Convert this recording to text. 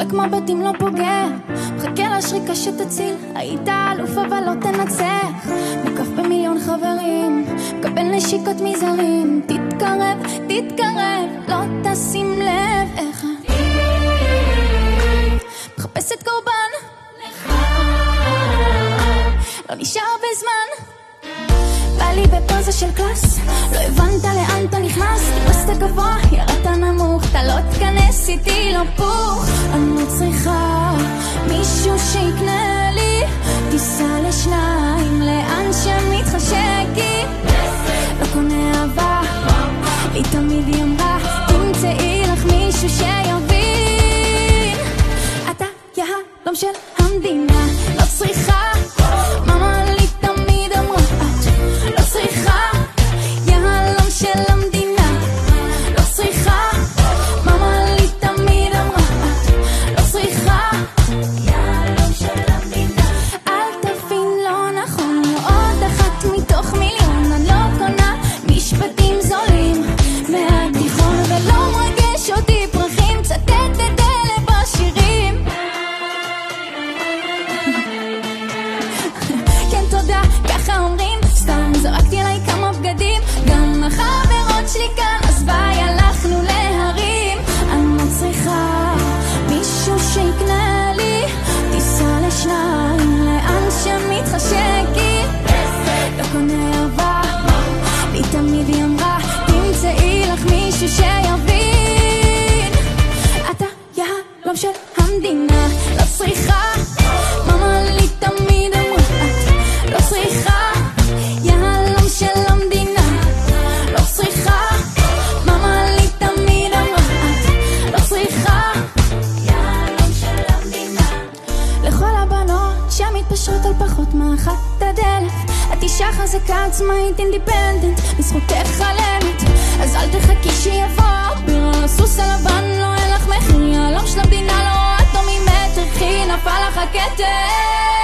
זורק מבטים לא פוגע מחכה לשריקה שתציל היית אלוף אבל לא תנצח. מוקף במיליון חברים מקבל נשיקות מזרים. תתקרב, תתקרב, לא תשים לב איך מחפשת קורבן. לא נשאר הרבה זמן. בא לי בפוזה של קלאס. לא הבנת לאן אתה נכנס. טיפסת גבוה, אתה לא תיכנס איתי לפוך אני לא צריכה מישהו שיקנה לי טיסה לשניים לאן שמתחשק לא קונה אהבה היא תמיד היא אמרה תמצאי לך מישהו שיבין. אתה יהלום של הבנות שמתפשרות על פחות מאחת עד אלף. את אישה חזקה עצמאית אינדיפנדנט בזכותך חלמת אז אל תחכי שיבוא בירה לסוס הלבן לא אין לך מחיר. יהלום של המדינה לא רואה אותו ממטר כי נפל לך הכתר